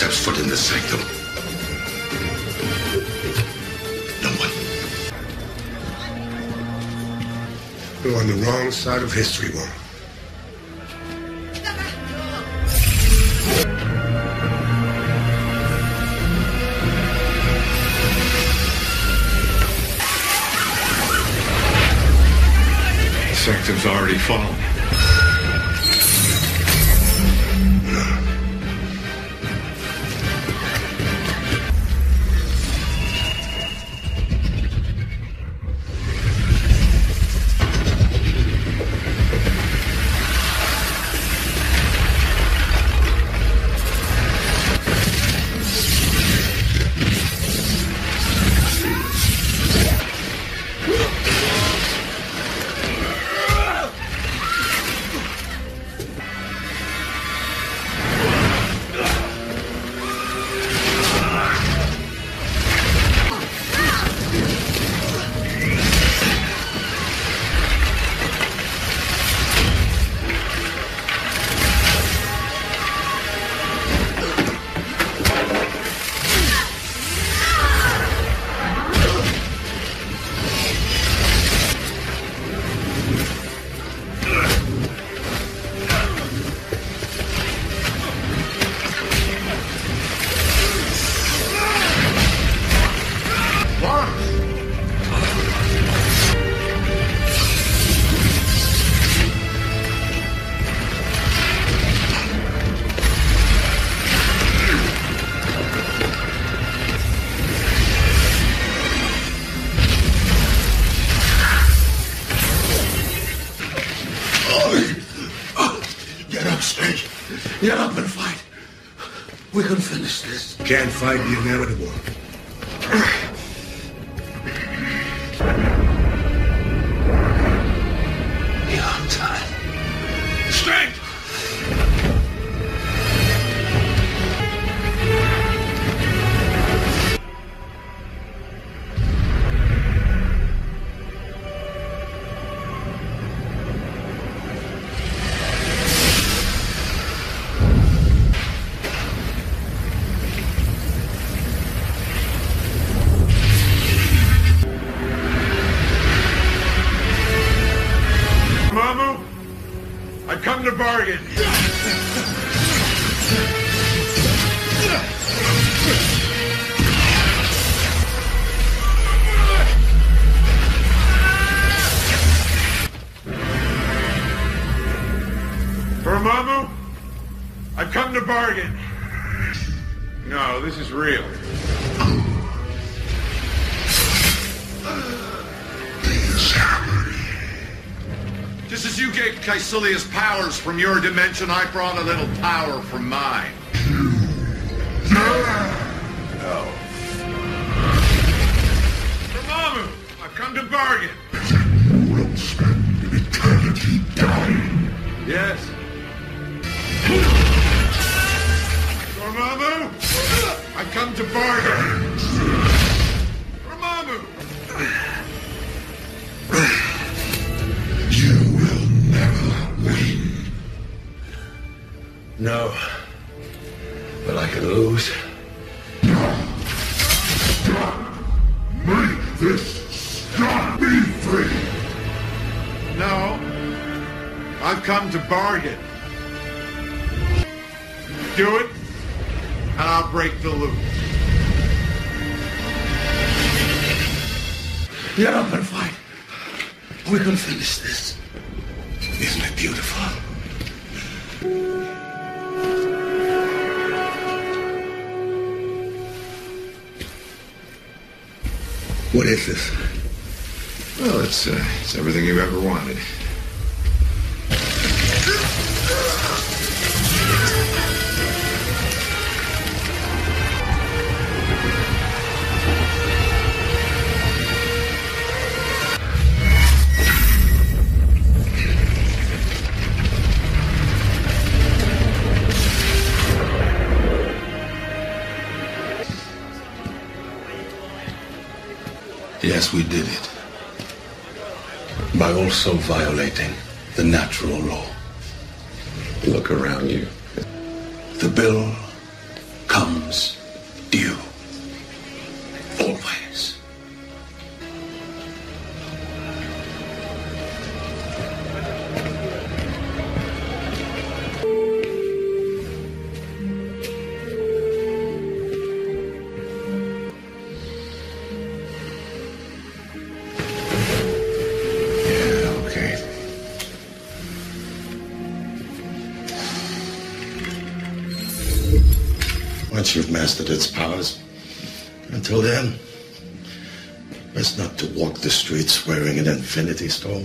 steps foot in the sanctum, no one. We're on the wrong side of history, woman. The sanctum's already fallen. Get up and fight. We can finish this. Can't fight the inevitable. I come to bargain. Dormammu, I've come to bargain. No, this is real. Just as you gave Kaecilius powers from your dimension, I brought a little power from mine. No. Dormammu, I've come to bargain. You Will spend eternity dying. Yes. Dormammu, I've come to bargain. No. But I can lose. Make this stop me free. No. I've come to bargain. Do it, and I'll break the loop. Get up and fight. We can finish this. Isn't it beautiful? What is this? Well, it's, uh, it's everything you've ever wanted. Yes, we did it. By also violating the natural law. Look around you. The bill comes due. Once you've mastered its powers. Until then, best not to walk the streets wearing an infinity stone.